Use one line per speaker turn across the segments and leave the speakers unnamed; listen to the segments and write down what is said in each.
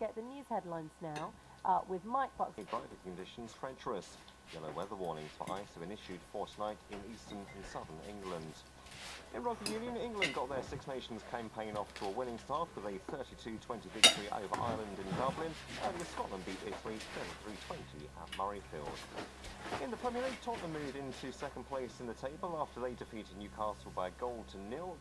Get the news headlines now uh, with Mike Fox.
Driving conditions treacherous. Yellow weather warnings for ice have been issued for tonight in eastern and southern England. In rugby union, England got their Six Nations campaign off to a winning start with a 32-20 victory over Ireland in Dublin. Earlier, Scotland beat Italy 33-20 at Murrayfield. In the Premier League, Tottenham moved into second place in the table after they defeated Newcastle by a goal to nil.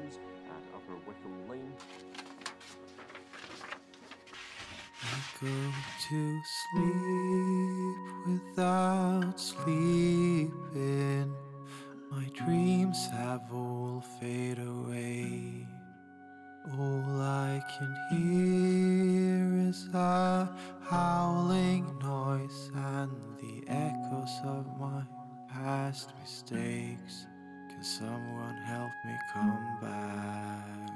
At Upper Wickham Lane.
I go to sleep without sleeping. My dreams have all fade away. All I can hear is a howling noise and the echoes of my past mistakes. Can someone help me come back?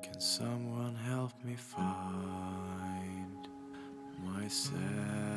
Can someone help me find myself?